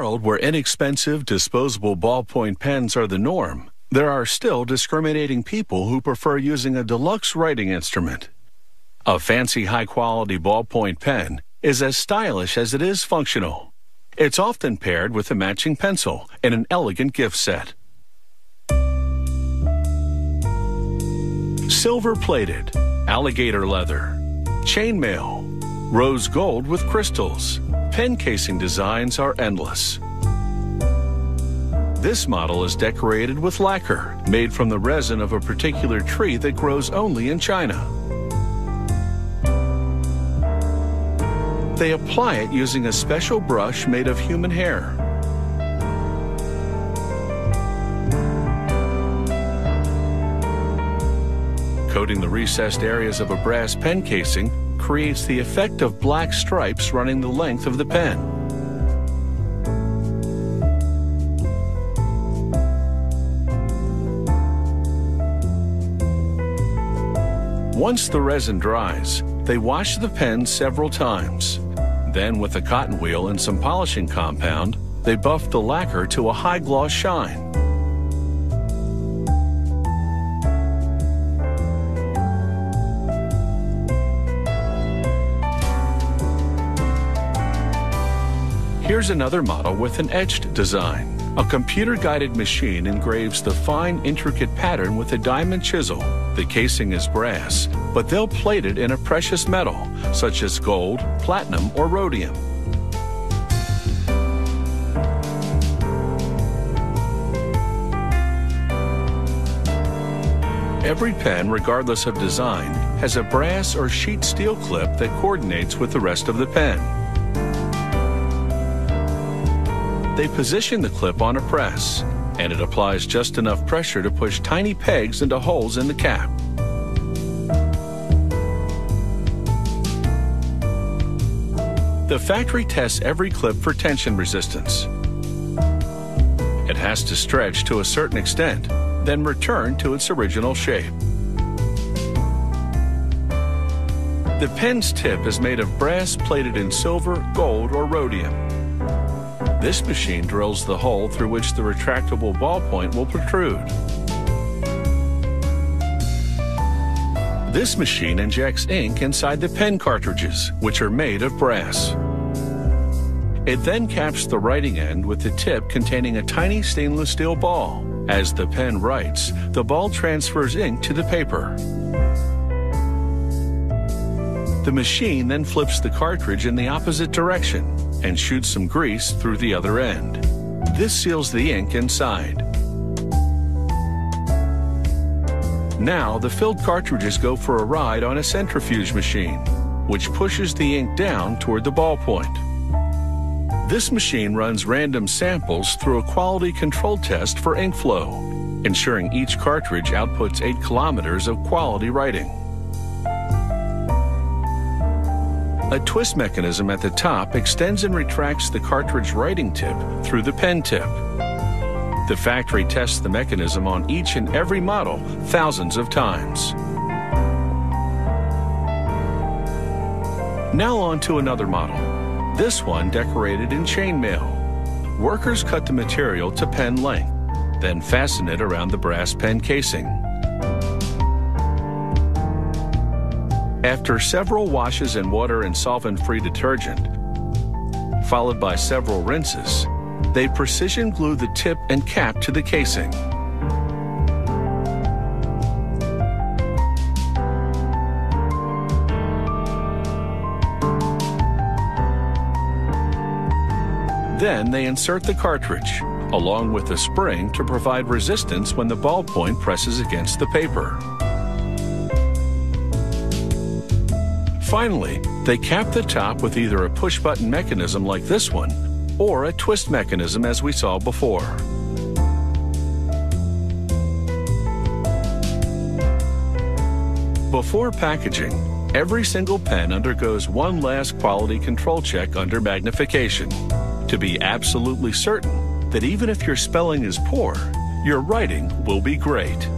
world where inexpensive disposable ballpoint pens are the norm, there are still discriminating people who prefer using a deluxe writing instrument. A fancy high quality ballpoint pen is as stylish as it is functional. It's often paired with a matching pencil in an elegant gift set. Silver plated, alligator leather, chainmail, rose gold with crystals. Pen casing designs are endless. This model is decorated with lacquer, made from the resin of a particular tree that grows only in China. They apply it using a special brush made of human hair. Coating the recessed areas of a brass pen casing creates the effect of black stripes running the length of the pen. Once the resin dries, they wash the pen several times. Then, with a cotton wheel and some polishing compound, they buff the lacquer to a high gloss shine. Here's another model with an etched design. A computer-guided machine engraves the fine, intricate pattern with a diamond chisel. The casing is brass, but they'll plate it in a precious metal, such as gold, platinum, or rhodium. Every pen, regardless of design, has a brass or sheet steel clip that coordinates with the rest of the pen. They position the clip on a press, and it applies just enough pressure to push tiny pegs into holes in the cap. The factory tests every clip for tension resistance. It has to stretch to a certain extent, then return to its original shape. The pen's tip is made of brass plated in silver, gold, or rhodium. This machine drills the hole through which the retractable ballpoint will protrude. This machine injects ink inside the pen cartridges, which are made of brass. It then caps the writing end with the tip containing a tiny stainless steel ball. As the pen writes, the ball transfers ink to the paper. The machine then flips the cartridge in the opposite direction and shoots some grease through the other end. This seals the ink inside. Now the filled cartridges go for a ride on a centrifuge machine, which pushes the ink down toward the ballpoint. This machine runs random samples through a quality control test for ink flow, ensuring each cartridge outputs 8 kilometers of quality writing. A twist mechanism at the top extends and retracts the cartridge writing tip through the pen tip. The factory tests the mechanism on each and every model thousands of times. Now on to another model. This one decorated in chainmail. Workers cut the material to pen length, then fasten it around the brass pen casing. After several washes in water and solvent-free detergent, followed by several rinses, they precision glue the tip and cap to the casing. Then they insert the cartridge, along with a spring to provide resistance when the ballpoint presses against the paper. Finally, they cap the top with either a push-button mechanism like this one or a twist mechanism as we saw before. Before packaging, every single pen undergoes one last quality control check under magnification to be absolutely certain that even if your spelling is poor, your writing will be great.